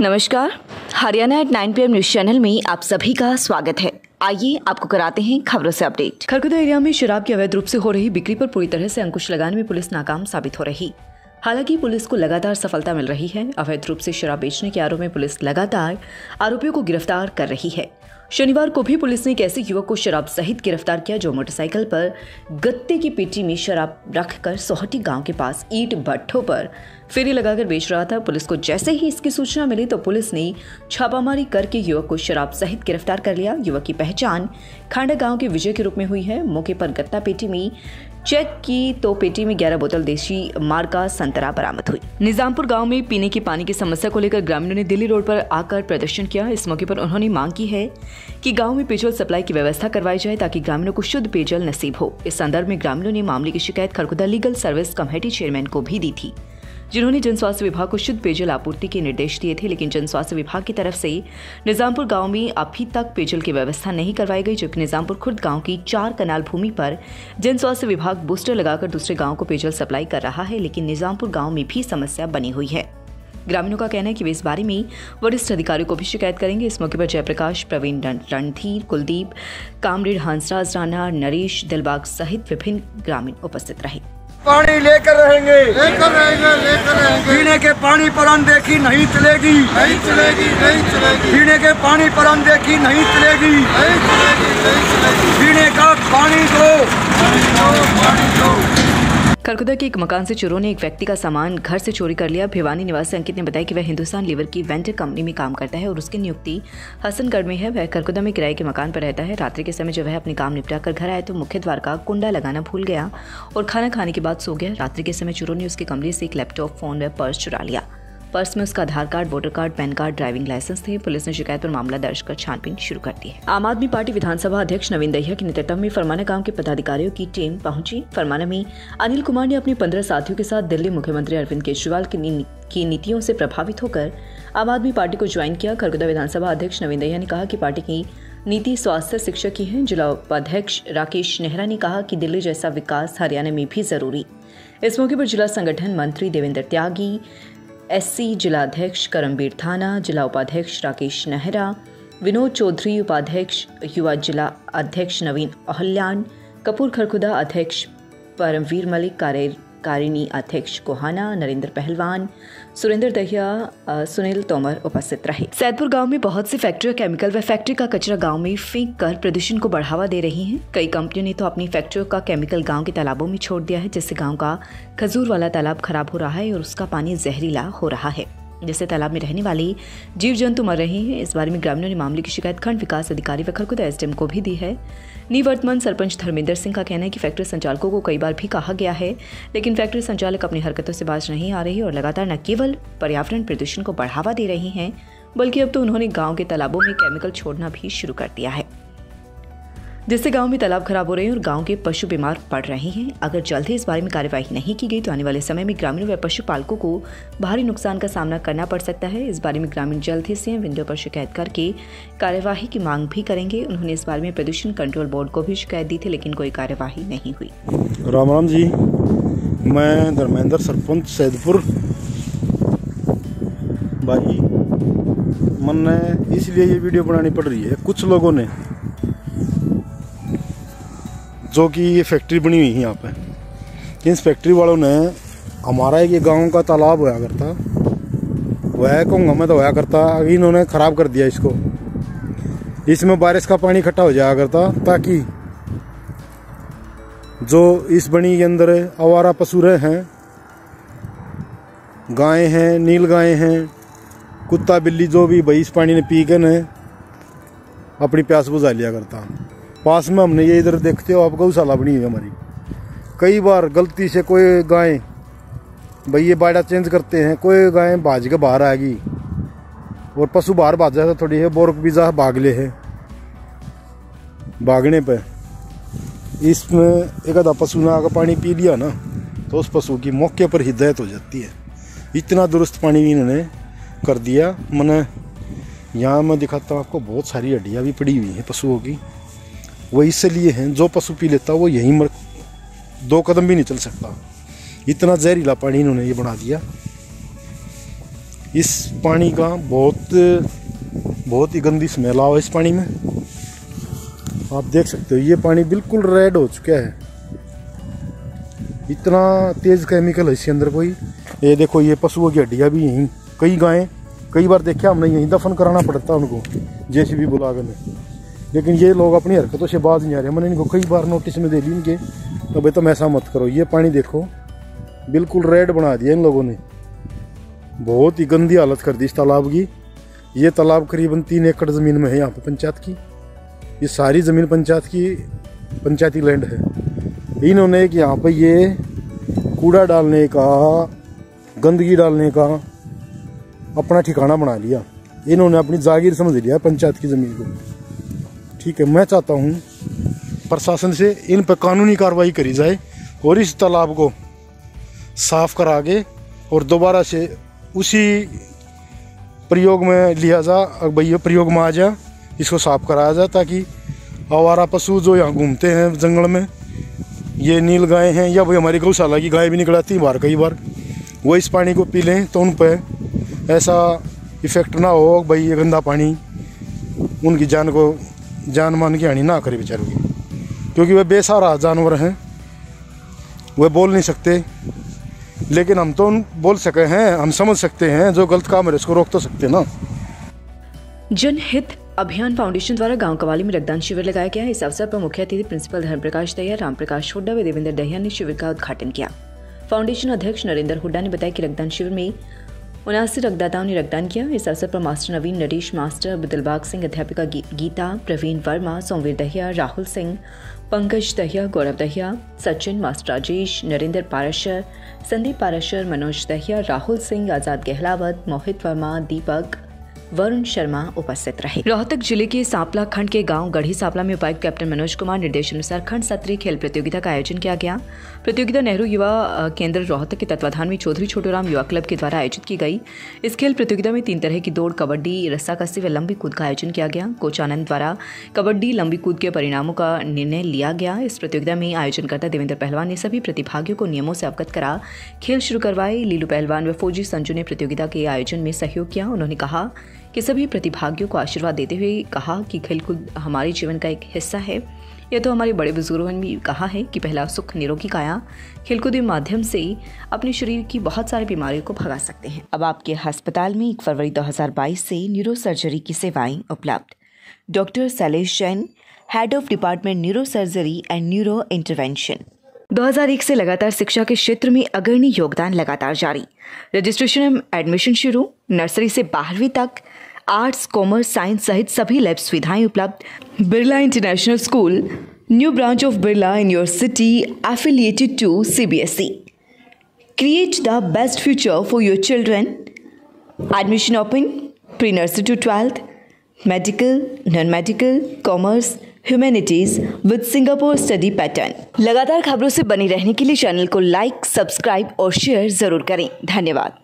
नमस्कार। Haryana at 9 PM news channel में आप सभी का स्वागत है। आइए आपको कराते हैं खबरों से अपडेट। खरगोदा एरिया में शराब की अवैध रूप से हो रही बिक्री पर पूरी तरह से अंकुश लगाने में पुलिस नाकाम साबित हो रही। हालाँकि पुलिस को लगातार सफलता मिल रही है। अवैध रूप से शराब बेचने के आरोप में पुलिस लगातार आरोपियों को गिरफ़्तार कर रही है। शनिवार को भी पुलिस ने एक ऐसे युवक को शराब सहित गिरफ़्तार किया, जो मोटरसाइकिल पर गत्ते की पेटी में शराब रखकर सोहटी गाँव के पास ईट भट्ठों पर फेरी लगाकर बेच रहा था। पुलिस को जैसे ही इसकी सूचना मिली तो पुलिस ने छापामारी करके युवक को शराब सहित गिरफ़्तार कर लिया। युवक की पहचान खांडा गाँव के विजय के रूप में हुई है। मौके पर गत्ता पेटी में चेक की तो पेटी में 11 बोतल देशी मार का संतरा बरामद हुई। निजामपुर गाँव में पीने के पानी की समस्या को लेकर ग्रामीणों ने दिल्ली रोड पर आकर प्रदर्शन किया। इस मौके पर उन्होंने मांग की है कि गाँव में पेयजल सप्लाई की व्यवस्था करवाई जाए ताकि ग्रामीणों को शुद्ध पेयजल नसीब हो। इस संदर्भ में ग्रामीणों ने मामले की शिकायत Kharkhoda legal service committee chairman को भी दी थी। जिन्होंने जन स्वास्थ्य विभाग को शुद्ध पेयजल आपूर्ति के निर्देश दिए थे, लेकिन जन स्वास्थ्य विभाग की तरफ़ से निजामपुर गाँव में अभी तक पेयजल की व्यवस्था नहीं करवाई गई, जबकि निजामपुर खुर्द गाँव की चार कनाल भूमि पर जन स्वास्थ्य विभाग बूस्टर लगाकर दूसरे गाँव को पेयजल सप्लाई कर रहा है, लेकिन निजामपुर गाँव में भी समस्या बनी हुई है। ग्रामीणों का कहना है कि वे इस बारे में वरिष्ठ अधिकारियों को भी शिकायत करेंगे। इस मौके पर जयप्रकाश, प्रवीण रणधीर, कुलदीप, कामरेड, हंसराज राणा, नरेश, दिलबाग सहित विभिन्न ग्रामीण उपस्थित रहे। पानी लेकर रहेंगे। लेकर रहेंगे लेकर रहेंगे। पीने के पानी पर अनदेखी नहीं चलेगी। नहीं चलेगी नहीं चलेगी। पीने के पानी पर अनदेखी नहीं चलेगी। नहीं चलेगी नहीं चलेगी पीने का पानी दो पानी दो पानी दो खरखुदा के एक मकान से चोरों ने एक व्यक्ति का सामान घर से चोरी कर लिया। भिवानी निवासी अंकित ने बताया कि वह हिंदुस्तान लीवर की वेंटर कंपनी में काम करता है और उसकी नियुक्ति हसनगढ़ में है। वह खरखुदा में किराए के मकान पर रहता है। रात्रि के समय जब वह अपने काम निपटा कर घर आया तो मुख्य द्वार का कुंडा लगाना भूल गया और खाना खाने के बाद सो गया। रात्रि के समय चोरों ने उसके कमरे से एक लैपटॉप, फ़ोन व पर्स चुरा लिया। पर्स में उसका Aadhaar card voter card PAN card driving licence थे। पुलिस ने शिकायत पर मामला दर्ज कर छानबीन शुरू कर दी है। आम आदमी पार्टी विधानसभा अध्यक्ष नवीन दहिया के नेतृत्व में फरमाना गाँव के पदाधिकारियों की टीम पहुँची। फरमाना में अनिल कुमार ने अपने पंद्रह साथियों के साथ दिल्ली मुख्यमंत्री अरविंद केजरीवाल की, की नीतियों से प्रभावित होकर आम आदमी पार्टी को ज्वाइन किया। खरगोदा विधानसभा अध्यक्ष नवीन दहिया ने कहा कि पार्टी की नीति स्वास्थ्य शिक्षा की है। जिला उपाध्यक्ष राकेश नेहरा ने कहा कि दिल्ली जैसा विकास हरियाणा में भी ज़रूरी। इस मौके पर जिला संगठन मंत्री देवेंद्र त्यागी एससी जिलाध्यक्ष करमबीर थाना, जिला उपाध्यक्ष राकेश नेहरा, विनोद चौधरी उपाध्यक्ष, युवा जिला अध्यक्ष नवीन अहल्यान, कपूर खरखुदा अध्यक्ष परमवीर मलिक कार्य कारिणी अध्यक्ष कोहाना, नरेंद्र पहलवान, सुरेंद्र दहिया सुनील तोमर उपस्थित रहे। सैदपुर गाँव में बहुत सी फैक्ट्रियाँ केमिकल व फैक्ट्री का कचरा गाँव में फेंक कर प्रदूषण को बढ़ावा दे रही हैं। कई कंपनियों ने तो अपनी फैक्ट्रियों का केमिकल गाँव के तालाबों में छोड़ दिया है, जिससे गाँव का खजूर वाला तालाब खराब हो रहा है और उसका पानी जहरीला हो रहा है। जिससे तालाब में रहने वाले जीव जंतु मर रहे हैं। इस बारे में ग्रामीणों ने मामले की शिकायत खंड विकास अधिकारी व खरखुदा एसडीएम को भी दी है। निवर्तमान सरपंच धर्मेंद्र सिंह का कहना है कि फैक्ट्री संचालकों को कई बार भी कहा गया है, लेकिन फैक्ट्री संचालक अपनी हरकतों से बाज नहीं आ रही और लगातार न केवल पर्यावरण प्रदूषण को बढ़ावा दे रही हैं, बल्कि अब तो उन्होंने गाँव के तालाबों में केमिकल छोड़ना भी शुरू कर दिया है। जिससे गाँव में तालाब खराब हो रहे हैं और गाँव के पशु बीमार पड़ रहे हैं। अगर जल्द ही इस बारे में कार्यवाही नहीं की गई तो आने वाले समय में ग्रामीणों व पशुपालकों को भारी नुकसान का सामना करना पड़ सकता है। इस बारे में ग्रामीण जल्द ही सीएम विंडो पर शिकायत करके कार्यवाही की मांग भी करेंगे। उन्होंने इस बारे में प्रदूषण कंट्रोल बोर्ड को भी शिकायत दी थी, लेकिन कोई कार्यवाही नहीं हुई। राम राम जी, मैं धर्मेंद्र सरपंच सैदपुर। भाई, मन इसलिए ये वीडियो बनानी पड़ रही है। कुछ लोगों ने जो कि ये फैक्ट्री बनी हुई है यहाँ पे। इस फैक्ट्री वालों ने हमारा ये गाँव का तालाब होया करता वह कहूँगा मैं तो होया करता इन्होंने ख़राब कर दिया इसको। इसमें बारिश का पानी इकट्ठा हो जाया करता, ताकि जो इस बनी के अंदर आवारा पशु रहे हैं, गायें हैं, नील गायें हैं, कुत्ता बिल्ली जो भी भाई इस पानी ने पी के न अपनी प्यास बुझा लिया करता। पास में हमने ये इधर देखते हो, आप गौशाला बनी हुई हमारी। कई बार गलती से कोई गाय, भाई ये बाड़ा चेंज करते हैं, कोई गाय भाज के बाहर आएगी और पशु बाहर भाज जाता थोड़ी है, बोर बीजा भाग ले है। भागने पे। इसमें एक आधा पशु ने आकर पानी पी लिया ना तो उस पशु की मौके पर हिदायत हो जाती है। इतना दुरुस्त पानी इन्होंने कर दिया। मैंने यहाँ मैं दिखाता हूँ, आपको बहुत सारी हड्डियाँ भी पड़ी हुई हैं पशुओं की। वो इसलिए हैं, जो पशु पी लेता वो यहीं मर दो कदम भी नहीं चल सकता। इतना जहरीला पानी इन्होंने ये बना दिया। इस पानी का बहुत बहुत ही गंदी स्मेल आओ इस पानी में। आप देख सकते हो, ये पानी बिल्कुल रेड हो चुका है। इतना तेज केमिकल है इसके अंदर कोई। ये देखो, ये पशुओं की हड्डियाँ भी यहीं, कई गायें, कई बार देखा हमने यहीं दफन कराना पड़ता उनको जैसे भी बुला कर लेकिन ये लोग अपनी हरकतों से बाज नहीं आ रहे। मैंने इनको कई बार नोटिस में दे दी इनके तो भाई तुम ऐसा मत करो, ये पानी देखो। बिल्कुल रेड बना दिया इन लोगों ने। बहुत ही गंदी हालत कर दी इस तालाब की। ये तालाब करीबन तीन एकड़ ज़मीन में है यहाँ पर पंचायत की। ये सारी ज़मीन पंचायत की, पंचायती लैंड है। इन्होंने एक यहाँ पर ये कूड़ा डालने का, गंदगी डालने का अपना ठिकाना बना लिया। इन्होंने अपनी जागीर समझ लिया पंचायत की ज़मीन को। ठीक है, मैं चाहता हूँ प्रशासन से इन पर कानूनी कार्रवाई करी जाए और इस तालाब को साफ़ करा के और दोबारा से उसी प्रयोग में लिया जा भैया प्रयोग में आ जा, इसको साफ़ कराया जाए ताकि आवारा पशु जो यहाँ घूमते हैं जंगल में, ये नील गाय हैं या भाई हमारी गौशाला की गाय भी निकल आती है बार कई बार, वो इस पानी को पी लें तो उन पर ऐसा इफ़ेक्ट ना हो भाई, ये गंदा पानी, उनकी जान को जान मान की हानि ना करे बेचारों की। क्योंकि वे बेसहारा जानवर हैं। वे बोल नहीं सकते। लेकिन हम तो बोल सके हैं, हम समझ सकते हैं, जो गलत काम है, उसको रोक तो सकते ना। जनहित अभियान फाउंडेशन द्वारा गाँव कवाली में रक्तदान शिविर लगाया गया इस अवसर पर मुख्य अतिथि प्रिंसिपल धर्मप्रकाश दहिया, रामप्रकाश हुड्डा व देवेंद्र दहिया ने शिविर का उद्घाटन किया। फाउंडेशन अध्यक्ष नरेंद्र हुड्डा ने बताया कि रक्तदान शिविर में उनासी रक्तदाताओं ने रक्तदान किया। इस अवसर पर मास्टर नवीन, नरेश मास्टर बिदलबाग सिंह, अध्यापिका गीता, प्रवीण वर्मा, सोमवीर दहिया, राहुल सिंह, पंकज दहिया, गौरव दहिया, सचिन, मास्टर राजेश, नरेंद्र पाराशर संदीप पाराशर मनोज दहिया, राहुल सिंह, आज़ाद गहलावत, मोहित वर्मा, दीपक वरुण शर्मा उपस्थित रहे। रोहतक ज़िले के सांपला खंड के गाँव गढ़ी सांपला में उपायुक्त कैप्टन मनोज कुमार निर्देशानुसार खंड सत्रीय खेल प्रतियोगिता का आयोजन किया गया। प्रतियोगिता नेहरू युवा केंद्र रोहतक के तत्वाधान में चौधरी छोटूराम युवा क्लब के द्वारा आयोजित की गई। इस खेल प्रतियोगिता में तीन तरह की दौड़, कबड्डी रस्साकस्सी व लंबी कूद का आयोजन किया गया। कोच आनंद द्वारा कबड्डी, लंबी कूद के परिणामों का निर्णय लिया गया। इस प्रतियोगिता में आयोजनकर्ता देवेंद्र पहलवान ने सभी प्रतिभागियों को नियमों से अवगत करा। खेल शुरू करवाए। लीलू पहलवान व फौजी संजू ने प्रतियोगिता के आयोजन में सहयोग किया। उन्होंने कहा कि सभी प्रतिभागियों को आशीर्वाद देते हुए कहा कि खेलकूद हमारे जीवन का एक हिस्सा है। यह तो हमारे बड़े बुज़ुर्गों ने भी कहा है कि पहला सुख निरोगी काया, खेलकूद के माध्यम से अपने शरीर की बहुत सारी बीमारियों को भगा सकते हैं। अब आपके अस्पताल में एक फरवरी 2022 से न्यूरो सर्जरी की सेवाएँ उपलब्ध। Doctor Shailesh Jain head of department neuro surgery and neuro intervention 2001 से लगातार शिक्षा के क्षेत्र में अग्रणी योगदान लगातार जारी। रजिस्ट्रेशन एवं एडमिशन शुरू, नर्सरी से बारहवीं तक आर्ट्स, कॉमर्स, साइंस सहित सभी लैब सुविधाएँ उपलब्ध। Birla international school, new branch of Birla in your city affiliated to CBSE create the best future for your children admission open pre nursery to twelfth medical non medical commerce humanities with Singapore study pattern लगातार खबरों से बने रहने के लिए channel को like subscribe और share ज़रूर करें। धन्यवाद।